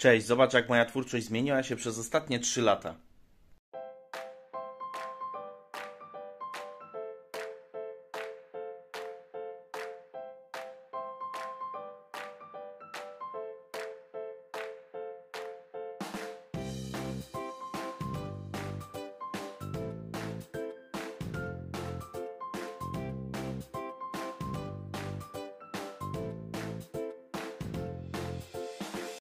Cześć, zobacz jak moja twórczość zmieniła się przez ostatnie trzy lata.